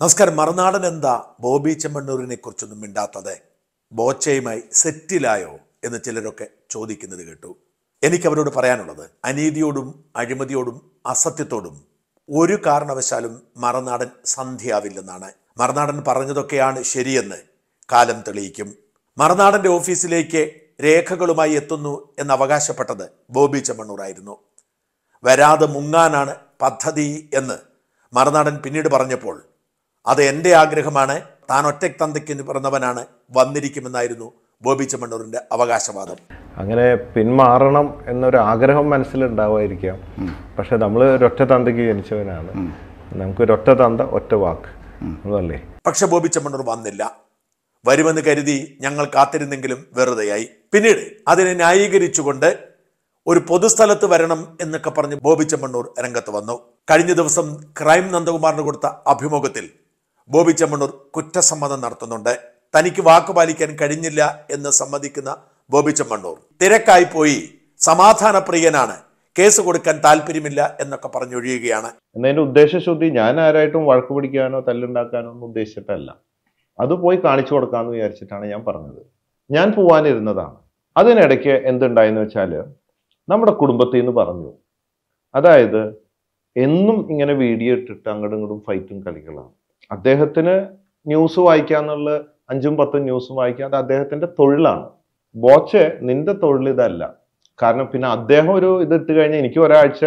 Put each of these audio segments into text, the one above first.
നമസ്കാരം. മറുനാടൻ എന്താ ബോബി ചെമ്മണ്ണൂരിനെ കുറിച്ചൊന്നും മിണ്ടാത്തത്? ബോച്ചയുമായി സെറ്റിലായോ എന്ന് ചിലരൊക്കെ ചോദിക്കുന്നത് കേട്ടു. എനിക്ക് അവരോട് പറയാനുള്ളത് അനീതിയോടും അഴിമതിയോടും അസത്യത്തോടും ഒരു കാരണവശാലും മറുനാടൻ സന്ധ്യയാവില്ലെന്നാണ്. മറുനാടൻ പറഞ്ഞതൊക്കെയാണ് ശരിയെന്ന് കാലം തെളിയിക്കും. മറുനാടന്റെ ഓഫീസിലേക്ക് രേഖകളുമായി എത്തുന്നു എന്ന് അവകാശപ്പെട്ടത് ബോബി ചെമ്മണ്ണൂറായിരുന്നു വരാതെ മുങ്ങാനാണ് പദ്ധതി എന്ന് മറുനാടൻ പിന്നീട് പറഞ്ഞപ്പോൾ അത് എന്റെ ആഗ്രഹമാണ്. താൻ ഒറ്റയ്ക്ക് തന്തയ്ക്ക് പിറന്നവനാണ്. വന്നിരിക്കുമെന്നായിരുന്നു ബോബി ചെമ്മണ്ണൂരിന്റെ അവകാശവാദം. അങ്ങനെ പിന്മാറണം എന്നൊരു ആഗ്രഹം മനസ്സിലുണ്ടാവുമായിരിക്കാം. പക്ഷെ നമ്മൾ ഒരൊറ്റ തന്തയ്ക്ക് ജനിച്ചവനാണ്. നമുക്ക് ഒരൊറ്റ തന്ത ഒറ്റ വാക്ക്. അതല്ലേ പക്ഷെ ബോബി ചെമ്മണ്ണൂർ വന്നില്ല. വരുമെന്ന് കരുതി ഞങ്ങൾ കാത്തിരുന്നെങ്കിലും വെറുതെയായി. പിന്നീട് അതിനെ ന്യായീകരിച്ചുകൊണ്ട് ഒരു പൊതുസ്ഥലത്ത് വരണം എന്നൊക്കെ പറഞ്ഞ് ബോബി ചെമ്മണ്ണൂർ രംഗത്ത് വന്നു. കഴിഞ്ഞ ദിവസം ക്രൈം നന്ദകുമാറിന് കൊടുത്ത അഭിമുഖത്തിൽ ബോബി ചെമ്മണ്ണൂർ കുറ്റസമ്മതം നടത്തുന്നുണ്ട്. തനിക്ക് വാക്ക് പാലിക്കാൻ കഴിഞ്ഞില്ല എന്ന് സമ്മതിക്കുന്ന ബോബി ചെമ്മണ്ണൂർ. തിരക്കായി പോയി. സമാധാനപ്രിയനാണ്. കേസ് കൊടുക്കാൻ താല്പര്യമില്ല എന്നൊക്കെ പറഞ്ഞൊഴിയുകയാണ്. എന്നതിന്റെ ഉദ്ദേശശുദ്ധി ഞാൻ ആരായിട്ടും വഴക്ക് പിടിക്കാനോ തല്ലുണ്ടാക്കാനോ ഒന്നും ഉദ്ദേശിച്ചിട്ടല്ല. അത് പോയി കാണിച്ചു കൊടുക്കാമെന്ന് വിചാരിച്ചിട്ടാണ് ഞാൻ പറഞ്ഞത്. ഞാൻ പോവാനിരുന്നതാണ്. അതിനിടയ്ക്ക് എന്തുണ്ടായെന്ന് വെച്ചാൽ നമ്മുടെ കുടുംബത്തിൽ നിന്ന് പറഞ്ഞു. അതായത് എന്നും ഇങ്ങനെ വീഡിയോ ഇട്ടിട്ട് അങ്ങോട്ടും ഇങ്ങോട്ടും ഫൈറ്റും കളികളാണ്. അദ്ദേഹത്തിന് ന്യൂസ് വായിക്കാന്നുള്ള അഞ്ചും പത്തും ന്യൂസും വായിക്കുക അത് അദ്ദേഹത്തിന്റെ തൊഴിലാണ്. ബോച്ചെ നിന്റെ തൊഴിൽ ഇതല്ല. കാരണം പിന്നെ അദ്ദേഹം ഒരു ഇത് ഇട്ട് കഴിഞ്ഞാൽ എനിക്ക് ഒരാഴ്ച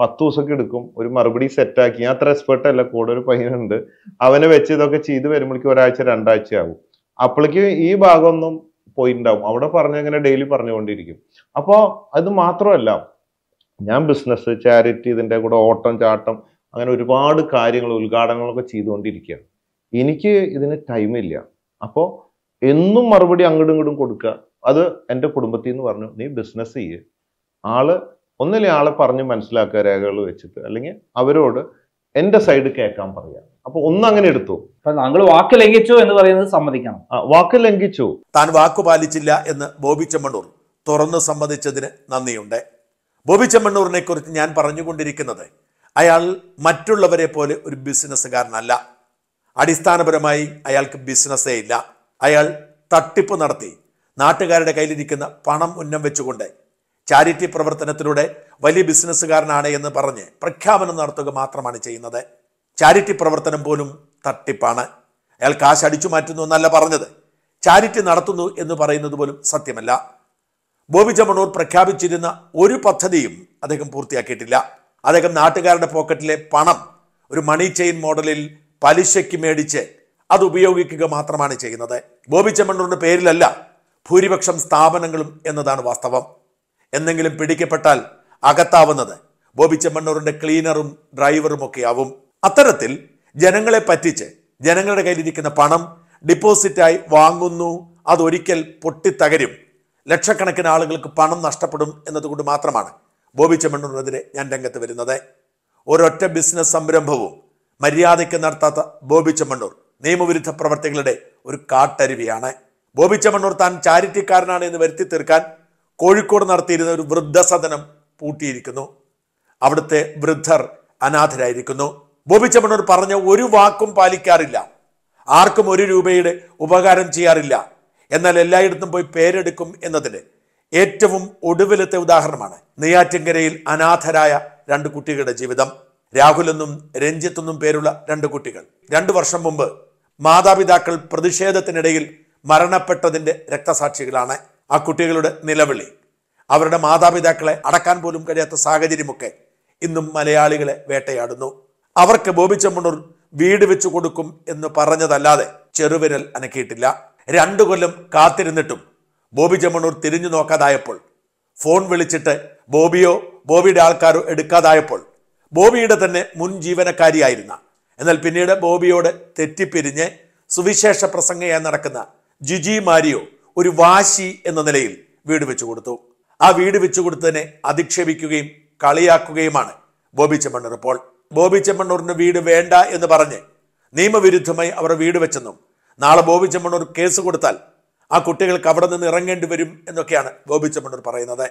പത്ത് ദിവസമൊക്കെ എടുക്കും. ഒരു മറുപടി സെറ്റാക്കി ഞാൻ അത്ര എക്സ്പെർട്ട് അല്ല കൂടെ ഒരു പയ്യനുണ്ട്. അവനെ വെച്ച് ഇതൊക്കെ ചെയ്ത് വരുമ്പോഴേക്കും ഒരാഴ്ച രണ്ടാഴ്ച ആകും അപ്പോഴേക്ക് ഈ ഭാഗമൊന്നും പോയിട്ടുണ്ടാവും അവിടെ പറഞ്ഞങ്ങനെ ഡെയിലി പറഞ്ഞുകൊണ്ടിരിക്കും. അപ്പോൾ അത് മാത്രമല്ല ഞാൻ ബിസിനസ് ചാരിറ്റി ഇതിന്റെ കൂടെ ഓട്ടം ചാട്ടം അങ്ങനെ ഒരുപാട് കാര്യങ്ങൾ ഉദ്ഘാടനങ്ങളൊക്കെ ചെയ്തുകൊണ്ടിരിക്കുകയാണ്. എനിക്ക് ഇതിന് ടൈമില്ല അപ്പോൾ എന്നും മറുപടി അങ്ങോട്ടും ഇങ്ങോട്ടും കൊടുക്കുക. അത് എന്റെ കുടുംബത്തിൽ നിന്ന് പറഞ്ഞു നീ ബിസിനസ് ചെയ്യ്. ആൾ ഒന്നിലെ ആളെ പറഞ്ഞ് മനസ്സിലാക്കുക രേഖകൾ വെച്ചിട്ട്. അല്ലെങ്കിൽ അവരോട് എന്റെ സൈഡ് കേൾക്കാൻ പറയാം. അപ്പൊ ഒന്ന് അങ്ങനെ എടുത്തു. താങ്കൾ വാക്ക് ലംഘിച്ചു എന്ന് പറയുന്നത് സമ്മതിക്കണം. വാക്ക് ലംഘിച്ചു. താൻ വാക്കു പാലിച്ചില്ല എന്ന് ബോബി ചെമ്മണ്ണൂർ തുറന്നു സമ്മതിച്ചതിന് നന്ദിയുണ്ട്. ബോബി ചെമ്മണ്ണൂരിനെ കുറിച്ച് ഞാൻ പറഞ്ഞുകൊണ്ടിരിക്കുന്നത് അയാൾ മറ്റുള്ളവരെ പോലെ ഒരു ബിസിനസ്സുകാരനല്ല. അടിസ്ഥാനപരമായി അയാൾക്ക് ബിസിനസ്സേ ഇല്ല. അയാൾ തട്ടിപ്പ് നടത്തി. നാട്ടുകാരുടെ കയ്യിലിരിക്കുന്ന പണം ഉന്നം വെച്ചുകൊണ്ട് ചാരിറ്റി പ്രവർത്തനത്തിലൂടെ വലിയ ബിസിനസ്സുകാരനാണ് എന്ന് പറഞ്ഞ് പ്രഖ്യാപനം നടത്തുക മാത്രമാണ് ചെയ്യുന്നത്. ചാരിറ്റി പ്രവർത്തനം പോലും തട്ടിപ്പാണ്. അയാൾ കാശ് അടിച്ചു മാറ്റുന്നു എന്നല്ല പറഞ്ഞത്. ചാരിറ്റി നടത്തുന്നു എന്ന് പറയുന്നത് പോലും സത്യമല്ല. ബോബി ചമണൂർ പ്രഖ്യാപിച്ചിരുന്ന ഒരു പദ്ധതിയും അദ്ദേഹം പൂർത്തിയാക്കിയിട്ടില്ല. അദ്ദേഹം നാട്ടുകാരുടെ പോക്കറ്റിലെ പണം ഒരു മണി ചെയിൻ മോഡലിൽ പലിശയ്ക്ക് മേടിച്ച് അത് ഉപയോഗിക്കുക മാത്രമാണ് ചെയ്യുന്നത്. ബോബി ചെമ്മണ്ണൂരിന്റെ പേരിലല്ല ഭൂരിപക്ഷം സ്ഥാപനങ്ങളും എന്നതാണ് വാസ്തവം. എന്തെങ്കിലും പിടിക്കപ്പെട്ടാൽ അകത്താവുന്നത് ബോബി ചെമ്മണ്ണൂരിന്റെ ക്ലീനറും ഡ്രൈവറും ഒക്കെ ആവും. അത്തരത്തിൽ ജനങ്ങളെ പറ്റിച്ച് ജനങ്ങളുടെ കയ്യിലിരിക്കുന്ന പണം ഡിപ്പോസിറ്റായി വാങ്ങുന്നു. അതൊരിക്കൽ പൊട്ടിത്തകരും. ലക്ഷക്കണക്കിന് ആളുകൾക്ക് പണം നഷ്ടപ്പെടും എന്നതുകൊണ്ട് മാത്രമാണ് ബോബി ചെമ്മണ്ണൂരിനെതിരെ ഞാൻ രംഗത്ത് വരുന്നത്. ഒരൊറ്റ ബിസിനസ് സംരംഭവും മര്യാദയ്ക്ക് നടത്താത്ത ബോബി ചെമ്മണ്ണൂർ നിയമവിരുദ്ധ പ്രവർത്തികളുടെ ഒരു കാട്ടരുവിയാണ്. ബോബി ചെമ്മണ്ണൂർ താൻ ചാരിറ്റിക്കാരനാണ് എന്ന് വരുത്തി തീർക്കാൻ കോഴിക്കോട് നടത്തിയിരുന്ന ഒരു വൃദ്ധസദനം പൂട്ടിയിരിക്കുന്നു. അവിടുത്തെ വൃദ്ധർ അനാഥരായിരിക്കുന്നു. ബോബി ചെമ്മണ്ണൂർ പറഞ്ഞ ഒരു വാക്കും പാലിക്കാറില്ല. ആർക്കും ഒരു രൂപയുടെ ഉപകാരം ചെയ്യാറില്ല. എന്നാൽ എല്ലായിടത്തും പോയി പേരെടുക്കും എന്നതിന് ഏറ്റവും ഒടുവിലത്തെ ഉദാഹരണമാണ് നെയ്യാറ്റിൻകരയിൽ അനാഥരായ രണ്ട് കുട്ടികളുടെ ജീവിതം. രാഹുലെന്നും രഞ്ജിത്തെന്നും പേരുള്ള രണ്ട് കുട്ടികൾ. രണ്ടു വർഷം മുമ്പ് മാതാപിതാക്കൾ പ്രതിഷേധത്തിനിടയിൽ മരണപ്പെട്ടതിന്റെ രക്തസാക്ഷികളാണ് ആ കുട്ടികളുടെ നിലവിളി. അവരുടെ മാതാപിതാക്കളെ അടക്കാൻ പോലും കഴിയാത്ത സാഹചര്യമൊക്കെ ഇന്നും മലയാളികളെ വേട്ടയാടുന്നു. അവർക്ക് ബോബി വീട് വെച്ചു കൊടുക്കും എന്ന് പറഞ്ഞതല്ലാതെ ചെറുവിരൽ അനക്കിയിട്ടില്ല. രണ്ടു കൊല്ലം കാത്തിരുന്നിട്ടും ബോബി ചെമ്മണ്ണൂർ തിരിഞ്ഞു നോക്കാതായപ്പോൾ ഫോൺ വിളിച്ചിട്ട് ബോബിയോ ബോബിയുടെ ആൾക്കാരോ എടുക്കാതായപ്പോൾ ബോബിയുടെ തന്നെ മുൻ ജീവനക്കാരിയായിരുന്ന എന്നാൽ പിന്നീട് ബോബിയോട് തെറ്റിപ്പിരിഞ്ഞ് സുവിശേഷ പ്രസംഗയായി നടക്കുന്ന ജിജി മാരിയോ ഒരു വാശി എന്ന നിലയിൽ വീട് വെച്ചു കൊടുത്തു. ആ വീട് വെച്ചു കൊടുത്തതിനെ അധിക്ഷേപിക്കുകയും കളിയാക്കുകയുമാണ് ബോബി ചെമ്മണ്ണൂർ ഇപ്പോൾ. ബോബി ചെമ്മണ്ണൂറിന് വീട് വേണ്ട എന്ന് പറഞ്ഞ് നിയമവിരുദ്ധമായി അവർ വീട് വെച്ചെന്നും നാളെ ബോബി ചെമ്മണ്ണൂർ കേസ് കൊടുത്താൽ ആ കുട്ടികൾക്ക് അവിടെ നിന്ന് ഇറങ്ങേണ്ടി വരും എന്നൊക്കെയാണ് ബോബി ചെമ്മണ്ണൂർ പറയുന്നത്.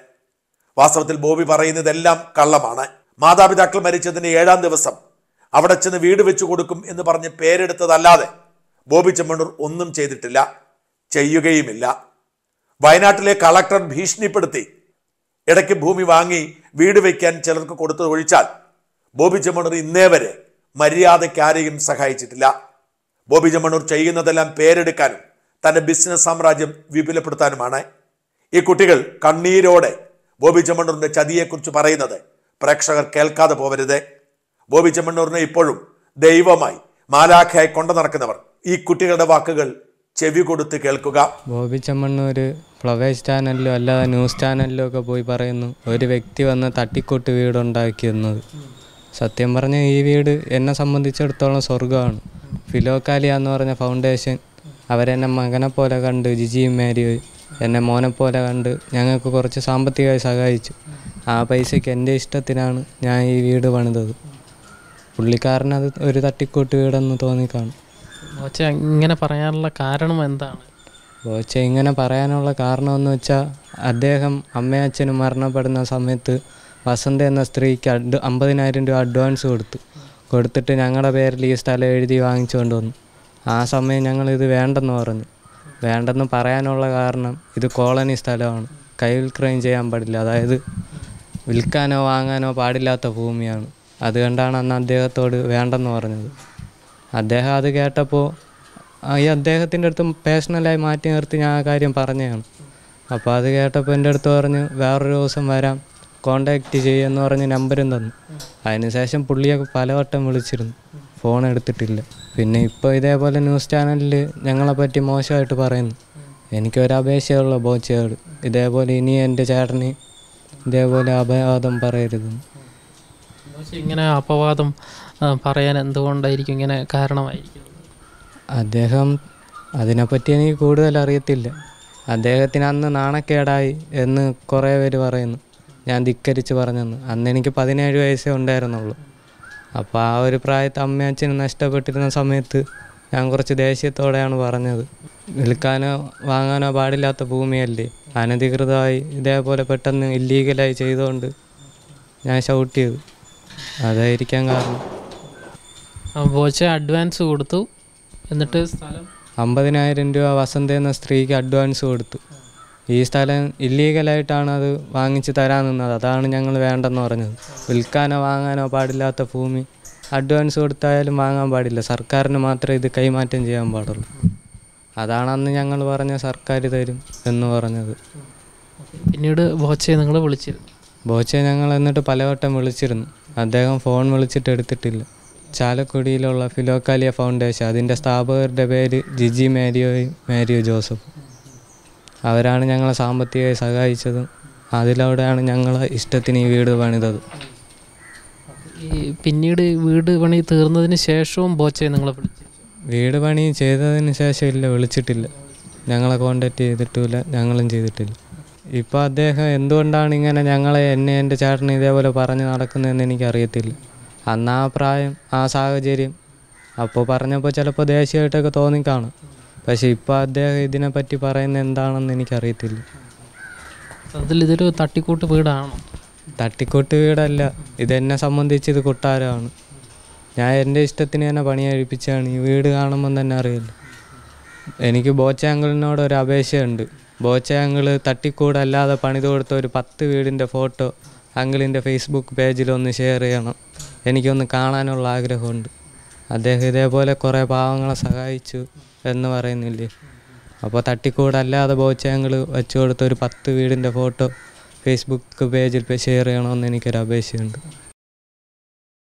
വാസ്തവത്തിൽ ബോബി പറയുന്നതെല്ലാം കള്ളമാണ്. മാതാപിതാക്കൾ മരിച്ചതിന് ഏഴാം ദിവസം അവിടെ ചെന്ന് വീട് വെച്ചു കൊടുക്കും എന്ന് പറഞ്ഞ് പേരെടുത്തതല്ലാതെ ബോബി ചെമ്മണ്ണൂർ ഒന്നും ചെയ്തിട്ടില്ല ചെയ്യുകയുമില്ല. വയനാട്ടിലെ കളക്ടർ ഭീഷണിപ്പെടുത്തി ഇടയ്ക്ക് ഭൂമി വാങ്ങി വീട് വയ്ക്കാൻ ചിലർക്ക് കൊടുത്തത് ഒഴിച്ചാൽ ബോബി ചെമ്മണ്ണൂർ ഇന്നേ വരെ മര്യാദയ്ക്ക് ആരെയും സഹായിച്ചിട്ടില്ല. ബോബി ചെമ്മണ്ണൂർ ചെയ്യുന്നതെല്ലാം പേരെടുക്കാനും തന്റെ ബിസിനസ് സാമ്രാജ്യം വിപുലപ്പെടുത്താനുമാണ്. ഈ കുട്ടികൾ കണ്ണീരോടെ ബോബി ചെമ്മണ്ണൂറിന്റെ ചതിയെക്കുറിച്ച് പറയുന്നത് പ്രേക്ഷകർ കേൾക്കാതെ പോവരുത്. ബോബി ചെമ്മണ്ണൂരിനെ ഇപ്പോഴും ദൈവമായി മാലാഖയായി കൊണ്ടു നടക്കുന്നവർ ഈ കുട്ടികളുടെ വാക്കുകൾ ചെവി കൊടുത്ത് കേൾക്കുക. ബോബി ചെമ്മണ്ണൂർ ഫ്ലവേഴ്സ് ചാനലിലോ അല്ലാതെ ന്യൂസ് ചാനലിലോ ഒക്കെ പോയി പറയുന്നു ഒരു വ്യക്തി വന്ന് തട്ടിക്കൂട്ട് വീടുണ്ടാക്കിയെന്നത് സത്യം പറഞ്ഞ ഈ വീട് എന്നെ സംബന്ധിച്ചിടത്തോളം സ്വർഗമാണ് ഫിലോക്കാലിയ എന്ന് പറഞ്ഞ ഫൗണ്ടേഷൻ അവരെന്നെ മകനെ പോലെ കണ്ട് ജിജിയും മാരിയും എന്നെ മോനെ പോലെ കണ്ട് ഞങ്ങൾക്ക് കുറച്ച് സാമ്പത്തികമായി സഹായിച്ചു. ആ പൈസയ്ക്ക് എന്റെ ഇഷ്ടത്തിനാണ് ഞാൻ ഈ വീട് പണിതത്. പുള്ളിക്കാരനത് ഒരു തട്ടിക്കൂട്ട് വീടെന്ന് തോന്നിക്കാണും. ബോച്ച ഇങ്ങനെ പറയാനുള്ള കാരണം എന്താണ്? ബോച്ച ഇങ്ങനെ പറയാനുള്ള കാരണമെന്ന് വെച്ചാൽ അദ്ദേഹം അമ്മയച്ഛനും മരണപ്പെടുന്ന സമയത്ത് വസന്ത എന്ന സ്ത്രീക്ക് അഡ് അമ്പതിനായിരം രൂപ അഡ്വാൻസ് കൊടുത്തു. കൊടുത്തിട്ട് ഞങ്ങളുടെ പേരിൽ ഈ സ്ഥലം എഴുതി വാങ്ങിച്ചു കൊണ്ടുവന്നു ആ സമയം ഞങ്ങൾ ഇത് വേണ്ടെന്ന് പറഞ്ഞു. വേണ്ടെന്ന് പറയാനുള്ള കാരണം ഇത് കോളനി സ്ഥലമാണ്. കയ്യിൽ ക്രൈം ചെയ്യാൻ പാടില്ല. അതായത് വിൽക്കാനോ വാങ്ങാനോ പാടില്ലാത്ത ഭൂമിയാണ്. അതുകൊണ്ടാണ് അന്ന് അദ്ദേഹത്തോട് വേണ്ടെന്ന് പറഞ്ഞത്. അദ്ദേഹം അത് കേട്ടപ്പോൾ ഈ അദ്ദേഹത്തിന്റെ അടുത്ത് പേഴ്സണലായി മാറ്റി നിർത്തി ഞാൻ ആ കാര്യം പറഞ്ഞതാണ്. അപ്പോൾ അത് കേട്ടപ്പോൾ എന്റെ അടുത്ത് പറഞ്ഞ് വേറൊരു ദിവസം വരാം. കോണ്ടാക്റ്റ് ചെയ്യുമെന്ന് പറഞ്ഞ് നമ്പരും തന്നു. അതിനുശേഷം പുള്ളിയൊക്കെ പലവട്ടം വിളിച്ചിരുന്നു. ഫോൺ എടുത്തിട്ടില്ല. പിന്നെ ഇപ്പോൾ ഇതേപോലെ ന്യൂസ് ചാനലിൽ ഞങ്ങളെ പറ്റി മോശമായിട്ട് പറയുന്നു. എനിക്കൊരപേക്ഷയുള്ള ബോച്ചയോട്. ഇതേപോലെ ഇനി എന്റെ ചേട്ടന് ഇതേപോലെ അപവാദം പറയരുതെന്ന് ബോച്ച ഇങ്ങനെ അപവാദം പറയാൻ എന്തുകൊണ്ടായിരിക്കും ഇങ്ങനെ കാരണമായിരിക്കും അദ്ദേഹം അതിനെപ്പറ്റി എനിക്ക് കൂടുതൽ അറിയത്തില്ല. അദ്ദേഹത്തിന് അന്ന് നാണക്കേടായി എന്ന് കുറേ പേര് പറയുന്നു. ഞാൻ ധിക്കരിച്ച് പറഞ്ഞെന്ന്. അന്ന് എനിക്ക് പതിനേഴ് വയസ്സേ ഉണ്ടായിരുന്നുള്ളൂ. അപ്പോൾ ആ ഒരു പ്രായത്ത് അച്ഛനും നഷ്ടപ്പെട്ടിരുന്ന സമയത്ത് ഞാൻ കുറച്ച് ദേഷ്യത്തോടെയാണ് പറഞ്ഞത്. വിൽക്കാനോ വാങ്ങാനോ പാടില്ലാത്ത ഭൂമിയല്ലേ? അനധികൃതമായി ഇതേപോലെ പെട്ടെന്ന് ഇല്ലീഗലായി ചെയ്തുകൊണ്ട് ഞാൻ ഷൗട്ട് ചെയ്തു. അതായിരിക്കാൻ കാരണം. അപ്പോൾ ബോച്ച അഡ്വാൻസ് കൊടുത്തു. എന്നിട്ട് സ്ഥലം? അമ്പതിനായിരം രൂപ വസന്ത എന്ന സ്ത്രീക്ക് അഡ്വാൻസ് കൊടുത്തു. ഈ സ്ഥലം ഇല്ലീഗലായിട്ടാണ് അത് വാങ്ങിച്ച് തരാൻ നിന്നത്. അതാണ് ഞങ്ങൾ വേണ്ടെന്ന് പറഞ്ഞത്. വിൽക്കാനോ വാങ്ങാനോ പാടില്ലാത്ത ഭൂമി. അഡ്വാൻസ് കൊടുത്തായാലും വാങ്ങാൻ പാടില്ല. സർക്കാരിന് മാത്രമേ ഇത് കൈമാറ്റം ചെയ്യാൻ പാടുള്ളൂ. അതാണ് അന്ന് ഞങ്ങൾ പറഞ്ഞ സർക്കാർ തരും എന്ന് പറഞ്ഞത്. പിന്നീട് ബോച്ചയെ നിങ്ങൾ വിളിച്ചിരുന്നു. ബോച്ചയെ ഞങ്ങൾ എന്നിട്ട് പലവട്ടം വിളിച്ചിരുന്നു. അദ്ദേഹം ഫോൺ വിളിച്ചിട്ട് എടുത്തിട്ടില്ല. ചാലക്കുടിയിലുള്ള ഫിലോക്കാലിയ ഫൗണ്ടേഷൻ. അതിന്റെ സ്ഥാപകരുടെ പേര് ജിജി മാരിയോയും മാരിയോ ജോസഫ്. അവരാണ് ഞങ്ങളെ സാമ്പത്തികമായി സഹായിച്ചതും അതിലൂടെയാണ് ഞങ്ങളെ ഇഷ്ടത്തിന് ഈ വീട് പണിതത്. ഈ പിന്നീട് വീട് പണി തീർന്നതിന് ശേഷവും ബോച്ചയെ നിങ്ങളെ വിളിച്ചു? വീട് പണി ചെയ്തതിന് ശേഷം ഇല്ല വിളിച്ചിട്ടില്ല. ഞങ്ങളെ കോണ്ടാക്ട് ചെയ്തിട്ടില്ല ഞങ്ങളും ചെയ്തിട്ടില്ല. ഇപ്പോൾ അദ്ദേഹം എന്തുകൊണ്ടാണ് ഇങ്ങനെ ഞങ്ങളെ എന്നെ എന്റെ ചേട്ടനെ ഇതേപോലെ പറഞ്ഞ് നടക്കുന്നതെന്ന് എനിക്കറിയത്തില്ല. അന്ന് ആ പ്രായം ആ സാഹചര്യം അപ്പോൾ പറഞ്ഞപ്പോൾ ചിലപ്പോൾ ദേഷ്യമായിട്ടൊക്കെ തോന്നിക്കാണും. പക്ഷേ ഇപ്പോൾ അദ്ദേഹം ഇതിനെപ്പറ്റി പറയുന്നത് എന്താണെന്ന് എനിക്കറിയത്തില്ല. അതിൽ ഇതൊരു തട്ടിക്കൂട്ട് വീടാണോ? തട്ടിക്കൂട്ട് വീടല്ല. ഇതെന്നെ സംബന്ധിച്ച് ഇത് കൊട്ടാരമാണ്. ഞാൻ എന്റെ ഇഷ്ടത്തിന് തന്നെ പണി കഴിപ്പിച്ചാണ് ഈ വീട് കാണുമ്പം തന്നെ അറിയില്ല. എനിക്ക് ബോച്ചാങ്കിളിനോട് ഒരു അപേക്ഷയുണ്ട്. ബോച്ചാങ്കിൾ തട്ടിക്കൂടല്ലാതെ പണിത് കൊടുത്ത ഒരു പത്ത് വീടിന്റെ ഫോട്ടോ അങ്കിളിന്റെ ഫേസ്ബുക്ക് പേജിൽ ഒന്ന് ഷെയർ ചെയ്യണം. എനിക്കൊന്ന് കാണാനുള്ള ആഗ്രഹമുണ്ട്. അദ്ദേഹം ഇതേപോലെ കുറേ പാവങ്ങളെ സഹായിച്ചു എന്ന് പറയുന്നില്ലേ? അപ്പോൾ തട്ടിക്കൂടല്ലാതെ ബോച്ചയങ്ങൾ വെച്ചു കൊടുത്ത ഒരു പത്ത് വീടിന്റെ ഫോട്ടോ ഫേസ്ബുക്ക് പേജിൽ ഷെയർ ചെയ്യണമെന്ന് എനിക്കൊരു അപേക്ഷയുണ്ട്.